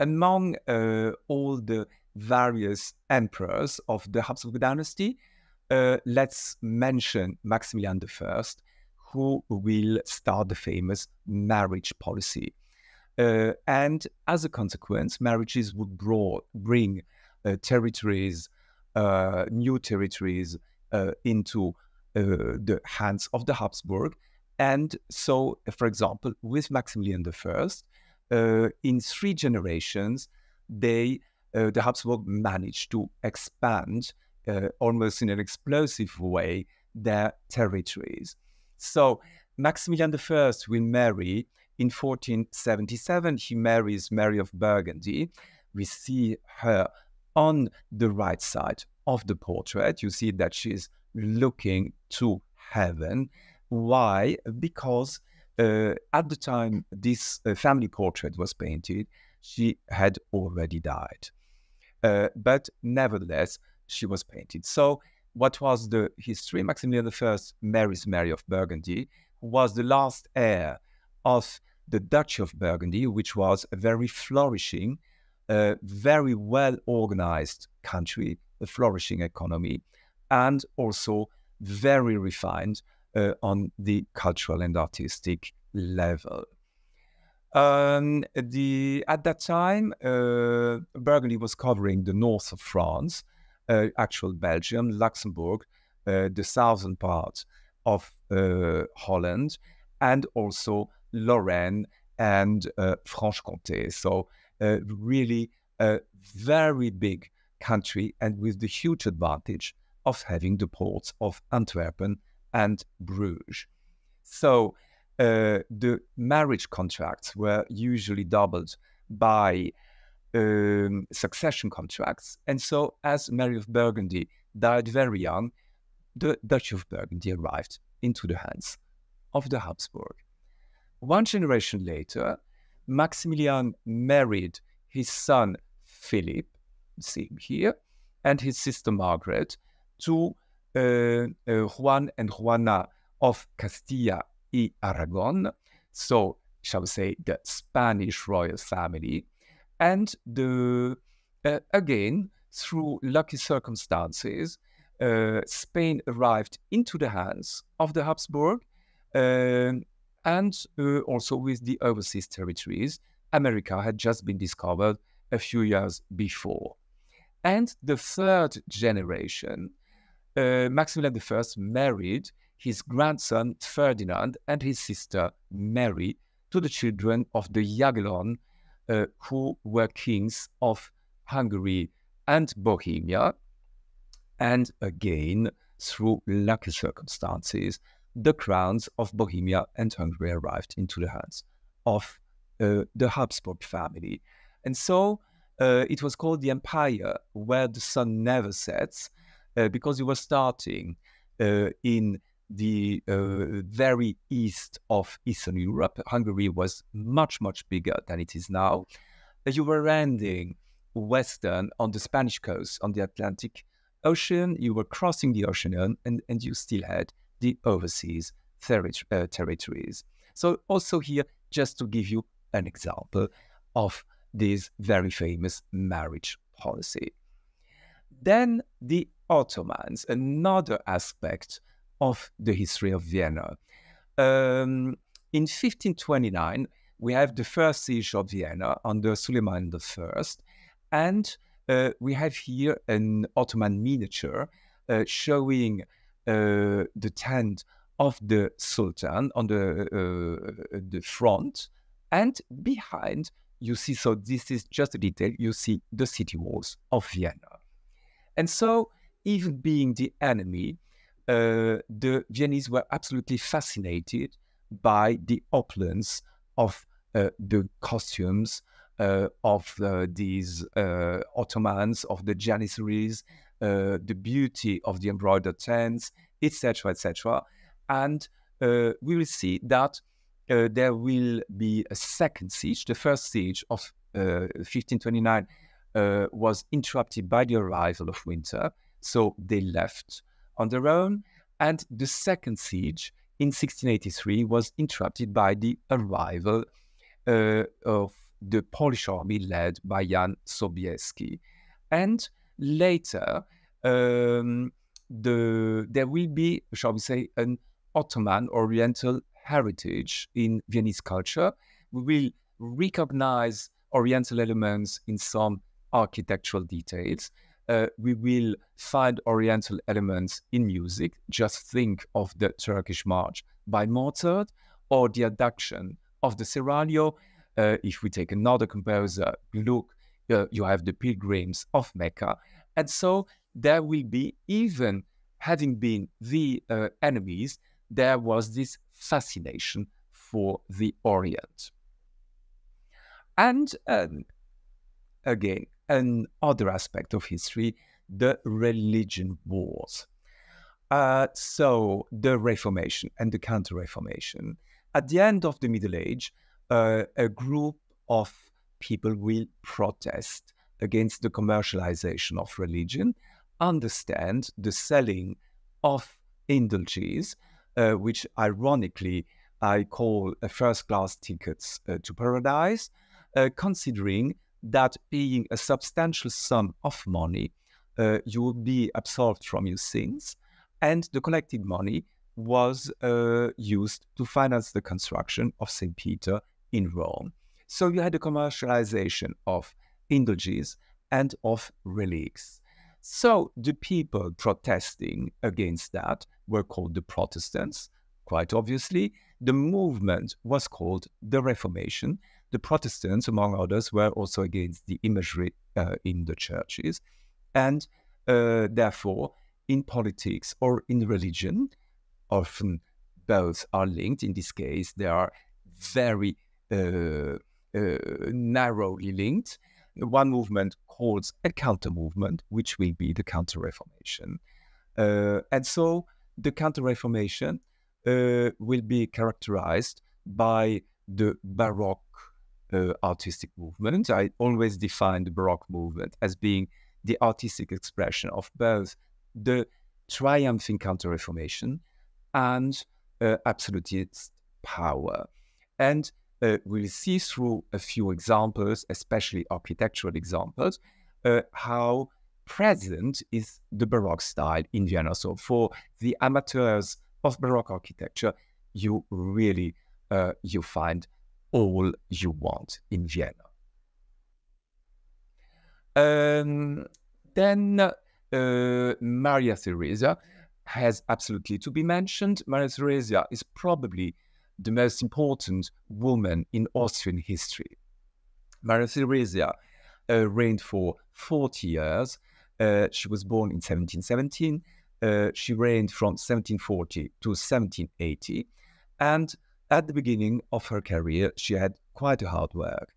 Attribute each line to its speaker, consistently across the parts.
Speaker 1: among uh, all the various emperors of the Habsburg dynasty, uh, let's mention Maximilian I, who will start the famous marriage policy. Uh, and as a consequence, marriages would brought, bring uh, territories, uh, new territories uh, into the hands of the Habsburg. And so, for example, with Maximilian I, Uh, in three generations, they uh, the Habsburg managed to expand uh, almost in an explosive way their territories. So Maximilian I will marry in 1477. He marries Mary of Burgundy. We see her on the right side of the portrait. You see that she's looking to heaven. Why? Because uh, at the time this uh, family portrait was painted, she had already died. Uh, but nevertheless, she was painted. So, what was the history? Maximilian I marries Mary of Burgundy, who was the last heir of the Duchy of Burgundy, which was a very flourishing, uh, very well organized country, a flourishing economy, and also very refined uh, on the cultural and artistic level. Um, the, at that time, uh, Burgundy was covering the north of France, uh, actual Belgium, Luxembourg, uh, the southern part of uh, Holland, and also Lorraine and uh, Franche-Comté. So really a very big country and with the huge advantage of having the ports of Antwerp and Bruges. So uh, the marriage contracts were usually doubled by um, succession contracts. And so, as Mary of Burgundy died very young, the Duchy of Burgundy arrived into the hands of the Habsburg. One generation later, Maximilian married his son Philip, see him here, and his sister Margaret to Juan and Juana of Castilla y Aragon. So, shall we say, the Spanish royal family. And the uh, again, through lucky circumstances, uh, Spain arrived into the hands of the Habsburg, uh, and uh, also with the overseas territories. America had just been discovered a few years before. And the third generation, uh, Maximilian I married his grandson Ferdinand and his sister Mary to the children of the Jagiellon, uh, who were kings of Hungary and Bohemia. And again, through lucky circumstances, the crowns of Bohemia and Hungary arrived into the hands of uh, the Habsburg family. And so uh, it was called the empire where the sun never sets because it was starting uh, in the uh, very east of Eastern Europe. Hungary was much, much bigger than it is now. You were landing western on the Spanish coast on the Atlantic Ocean. You were crossing the ocean and, and you still had the overseas uh, territories. So, also here, just to give you an example of this very famous marriage policy. Then the Ottomans, another aspect of the history of Vienna. Um, in 1529, we have the first siege of Vienna under Suleiman I, and uh, we have here an Ottoman miniature uh, showing uh, the tent of the Sultan on the uh, the front, and behind you see. So this is just a detail. You see the city walls of Vienna, and so even being the enemy, uh, the Viennese were absolutely fascinated by the opulence of uh, the costumes uh, of uh, these Ottomans, of the Janissaries, uh, the beauty of the embroidered tents, etc., etc. And uh, we will see that uh, there will be a second siege. The first siege of 1529 was interrupted by the arrival of winter, so they left on their own. And the second siege in 1683 was interrupted by the arrival uh, of the Polish army led by Jan Sobieski. And later, um, the there will be, shall we say, an Ottoman Oriental heritage in Viennese culture. We will recognize Oriental elements in some architectural details. Uh, we will find Oriental elements in music. Just think of the Turkish March by Mozart or the Abduction of the Seraglio. Uh, if we take another composer, look, uh, you have the Pilgrims of Mecca. And so there will be, even having been the uh, enemies, there was this fascination for the Orient. And um, again, another aspect of history, the religion wars. Uh, so the Reformation and the Counter Reformation. At the end of the Middle Age, uh, a group of people will protest against the commercialization of religion, understand the selling of indulges, uh, which ironically I call first class tickets uh, to paradise, uh, considering that paying a substantial sum of money, uh, you will be absolved from your sins, and the collected money was uh, used to finance the construction of St. Peter in Rome. So you had a commercialization of indulges and of relics. So the people protesting against that were called the Protestants, quite obviously. The movement was called the Reformation. The Protestants, among others, were also against the imagery uh, in the churches. And uh, therefore, in politics or in religion, often both are linked. In this case, they are very uh, uh narrowly linked. One movement calls a counter movement, which will be the Counter Reformation. Uh, and so the Counter Reformation uh, will be characterized by the Baroque uh, artistic movement. I always define the Baroque movement as being the artistic expression of both the triumphing Counter Reformation and uh, absolutist power. And uh, we'll see through a few examples, especially architectural examples, uh, how present is the Baroque style in Vienna. So for the amateurs of Baroque architecture, you really uh, you find all you want in Vienna. Um, then uh, Maria Theresa has absolutely to be mentioned. Maria Theresa is probably the most important woman in Austrian history. Maria Theresa uh, reigned for 40 years. Uh, she was born in 1717. Uh, she reigned from 1740 to 1780. And at the beginning of her career, she had quite a hard work.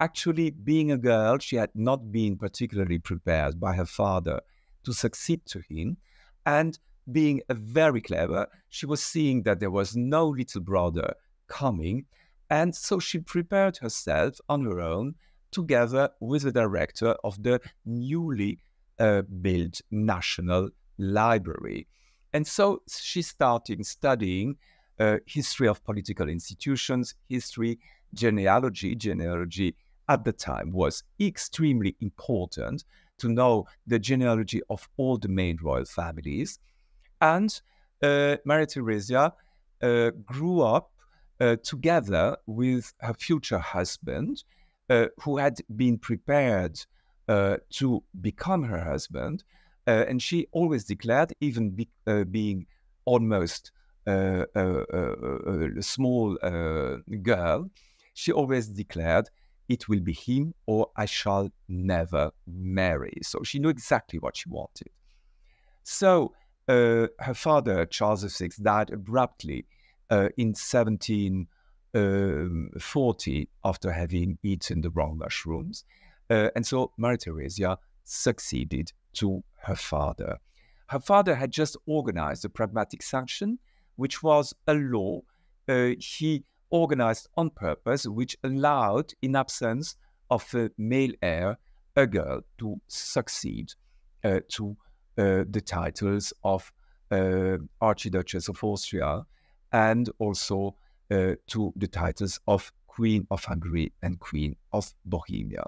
Speaker 1: Actually, being a girl, she had not been particularly prepared by her father to succeed to him. And being very clever, she was seeing that there was no little brother coming. And so she prepared herself on her own together with the director of the newly uh, built National Library. And so she started studying uh, history of political institutions, history, genealogy. Genealogy at the time was extremely important to know the genealogy of all the main royal families. And uh, Maria Theresa uh, grew up uh, together with her future husband, uh, who had been prepared uh, to become her husband. Uh, and she always declared, even be, being almost a small girl, she always declared, it will be him or I shall never marry. So she knew exactly what she wanted. So uh, her father, Charles VI, died abruptly uh, in 1740 um, after having eaten the wrong mushrooms. Uh, and so Maria Theresa succeeded to her father. Her father had just organized a pragmatic sanction, which was a law uh, he organized on purpose, which allowed, in absence of a male heir, a girl to succeed uh, to uh, the titles of uh, Archduchess of Austria and also uh, to the titles of Queen of Hungary and Queen of Bohemia.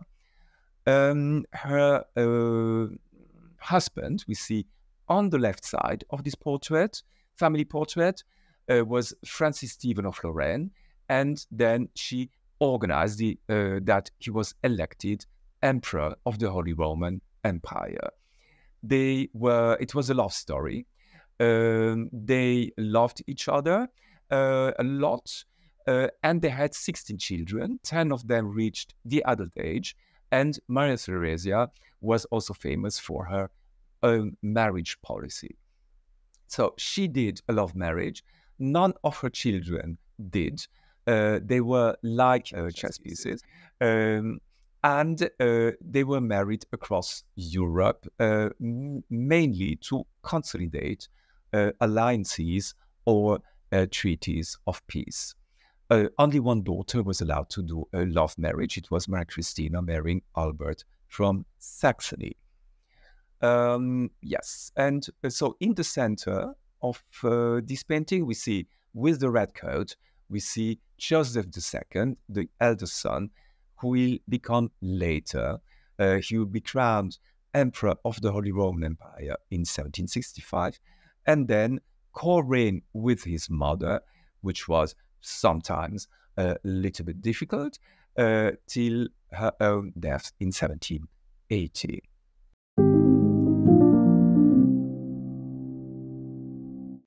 Speaker 1: Um, her uh, husband, we see on the left side of this portrait, family portrait, uh, was Francis Stephen of Lorraine, and then she organized the, uh, that he was elected emperor of the Holy Roman Empire. They were it was a love story. Um, they loved each other uh, a lot, uh, and they had 16 children. 10 of them reached the adult age, and Maria Theresia was also famous for her own marriage policy. So she did a love marriage. None of her children did. Uh, they were like uh, chess pieces. Um, and uh, they were married across Europe, uh, m- mainly to consolidate uh, alliances or uh, treaties of peace. only one daughter was allowed to do a love marriage. It was Maria Christina marrying Albert from Saxony. Um, yes, and so in the center of this painting, we see with the red coat, we see Joseph II, the eldest son, who will become later, uh, he will be crowned Emperor of the Holy Roman Empire in 1765, and then co-reign with his mother, which was sometimes a little bit difficult, uh, till her own death in 1780.